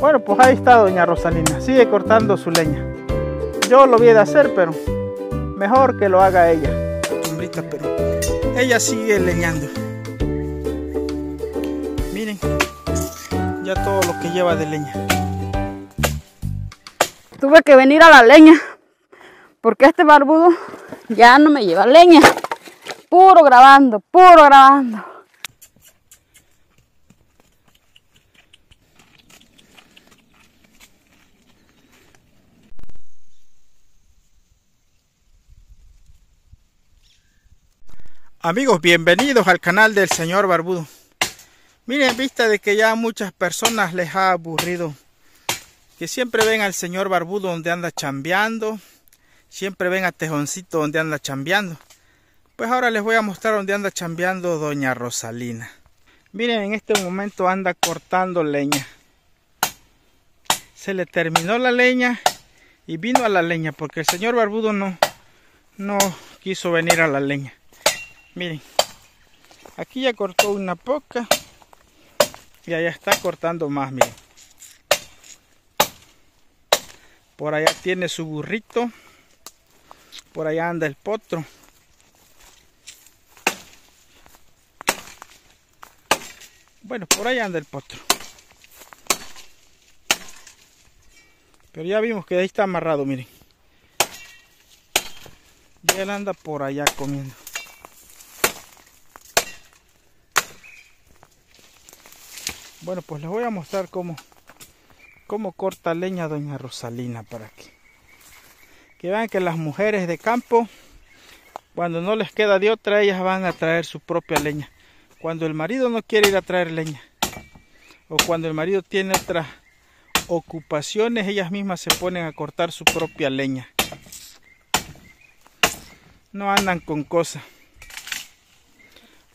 Bueno, pues ahí está doña Rosalina, sigue cortando su leña. Yo lo voy a hacer, pero mejor que lo haga ella. Sombrita, pero ella sigue leñando. Miren, ya todo lo que lleva de leña. Tuve que venir a la leña, porque este barbudo ya no me lleva leña. Puro grabando, puro grabando. Amigos, bienvenidos al canal del señor Barbudo. Miren, en vista de que ya muchas personas les ha aburrido que siempre ven al señor Barbudo donde anda chambeando, siempre ven a Tejoncito donde anda chambeando. Pues ahora les voy a mostrar donde anda chambeando doña Rosalina. Miren, en este momento anda cortando leña. Se le terminó la leña y vino a la leña porque el señor Barbudo no, no quiso venir a la leña. Miren, aquí ya cortó una poca y allá está cortando más, miren. Por allá tiene su burrito. Por allá anda el potro. Bueno, por allá anda el potro. Pero ya vimos que ahí está amarrado, miren. Ya él anda por allá comiendo. Bueno, pues les voy a mostrar cómo, cómo corta leña doña Rosalina para que, que vean que las mujeres de campo, cuando no les queda de otra, ellas van a traer su propia leña. Cuando el marido no quiere ir a traer leña, o cuando el marido tiene otras ocupaciones, ellas mismas se ponen a cortar su propia leña. No andan con cosas.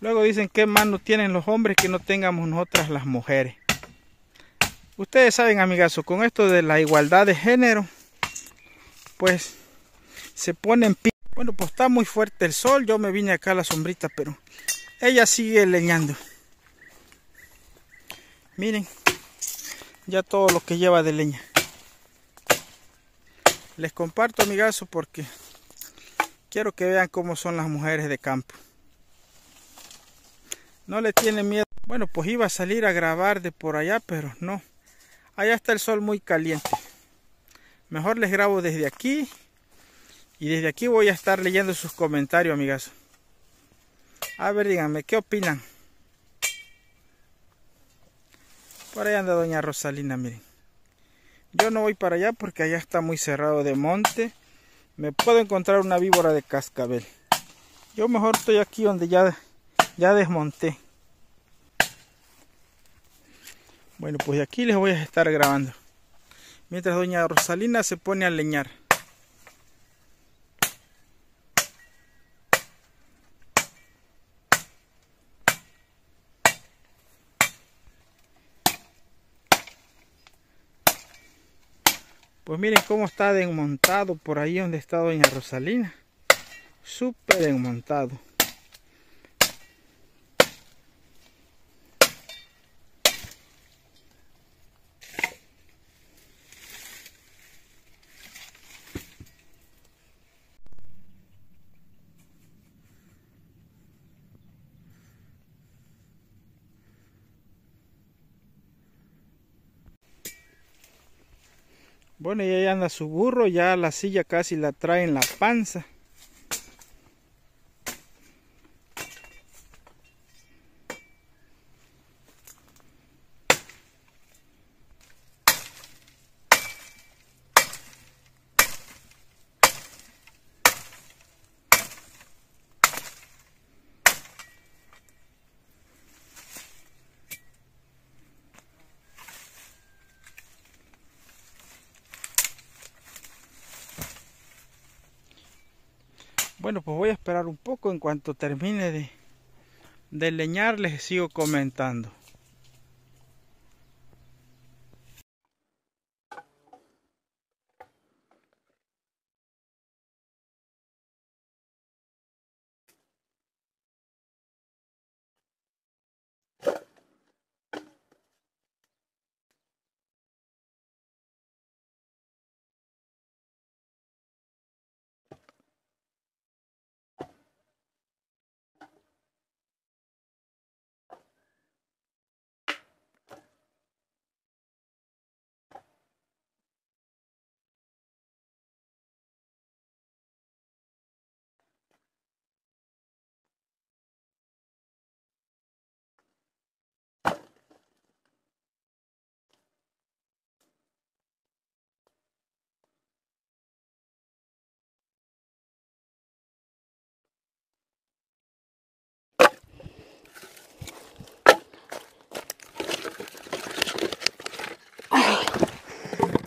Luego dicen qué mano tienen los hombres que no tengamos nosotras las mujeres. Ustedes saben, amigazo, con esto de la igualdad de género, pues se ponen Bueno, pues está muy fuerte el sol. Yo me vine acá a la sombrita, pero ella sigue leñando. Miren, ya todo lo que lleva de leña. Les comparto, amigazo, porque quiero que vean cómo son las mujeres de campo. No le tiene miedo. Bueno, pues iba a salir a grabar de por allá, pero no. Allá está el sol muy caliente. Mejor les grabo desde aquí. Y desde aquí voy a estar leyendo sus comentarios, amigas. A ver, díganme, ¿qué opinan? Por allá anda doña Rosalina, miren. Yo no voy para allá porque allá está muy cerrado de monte. Me puedo encontrar una víbora de cascabel. Yo mejor estoy aquí donde ya ya desmonté bueno pues aquí les voy a estar grabando mientras doña Rosalina se pone a leñar Pues miren cómo está desmontado por ahí donde está doña Rosalina. Súper desmontado. Bueno, y ahí anda su burro, ya la silla casi la trae en la panza. Bueno, pues voy a esperar un poco en cuanto termine de, de leñar, les sigo comentando.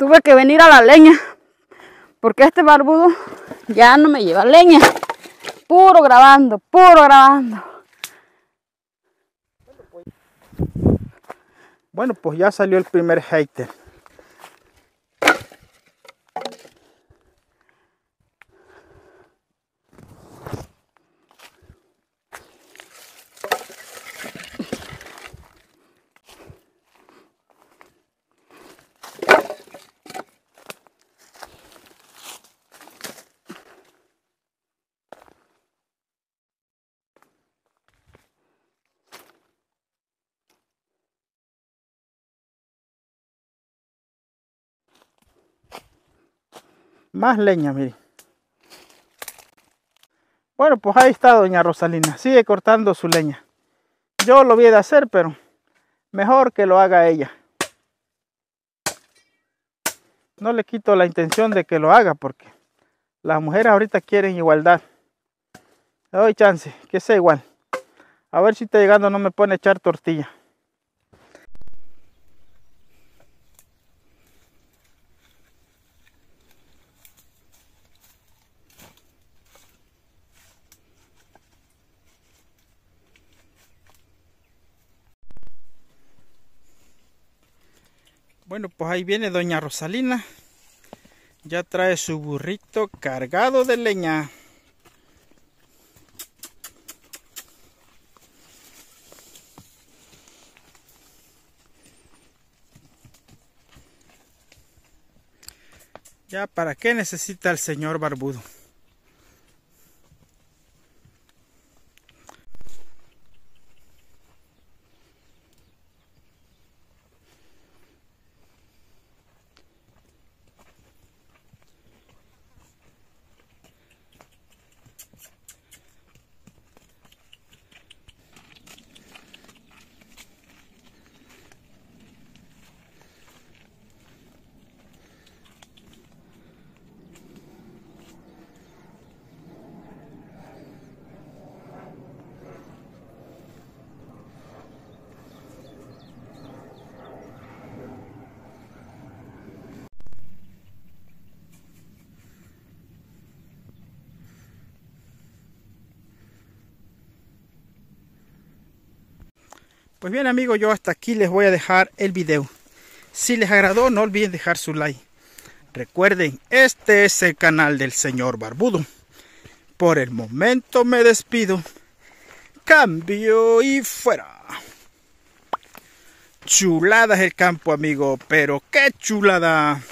Tuve que venir a la leña porque este barbudo ya no me lleva leña. Puro grabando, puro grabando. Bueno, pues ya salió el primer hater. Más leña, mire. Bueno, pues ahí está doña Rosalina. Sigue cortando su leña. Yo lo voy a hacer, pero mejor que lo haga ella. No le quito la intención de que lo haga porque las mujeres ahorita quieren igualdad. Le doy chance, que sea igual. A ver si está llegando no me pone a echar tortilla. Bueno, pues ahí viene doña Rosalina. Ya trae su burrito cargado de leña. Ya, ¿para qué necesita el señor barbudo? Pues bien amigos, yo hasta aquí les voy a dejar el video. Si les agradó, no olviden dejar su like. Recuerden, este es el canal del señor Barbudo. Por el momento me despido. Cambio y fuera. Chulada es el campo, amigo, pero qué chulada.